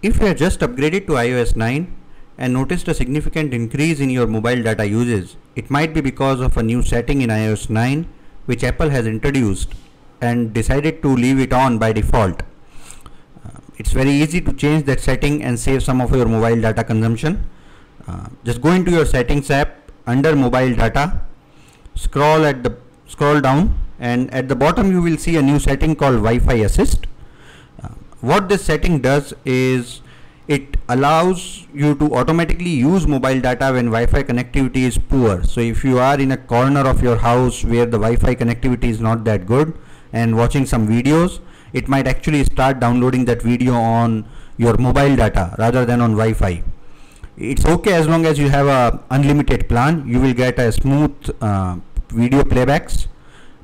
If you have just upgraded to iOS 9 and noticed a significant increase in your mobile data usage, it might be because of a new setting in iOS 9 which Apple has introduced and decided to leave it on by default. Uh, it's very easy to change that setting and save some of your mobile data consumption. Uh, just go into your settings app under mobile data, scroll at the scroll down and at the bottom you will see a new setting called Wi-Fi assist. What this setting does is it allows you to automatically use mobile data when Wi-Fi connectivity is poor. So if you are in a corner of your house where the Wi-Fi connectivity is not that good and watching some videos, it might actually start downloading that video on your mobile data rather than on Wi-Fi. It's okay as long as you have a unlimited plan. You will get a smooth uh, video playbacks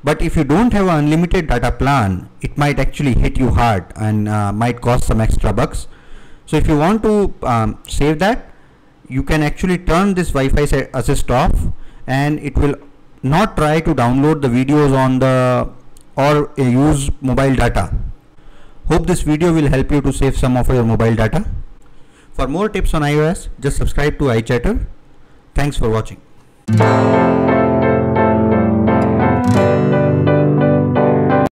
but if you don't have an unlimited data plan it might actually hit you hard and uh, might cost some extra bucks. So if you want to um, save that you can actually turn this Wi-Fi assist off and it will not try to download the videos on the or uh, use mobile data. Hope this video will help you to save some of your mobile data. For more tips on iOS just subscribe to iChatter. Thanks for watching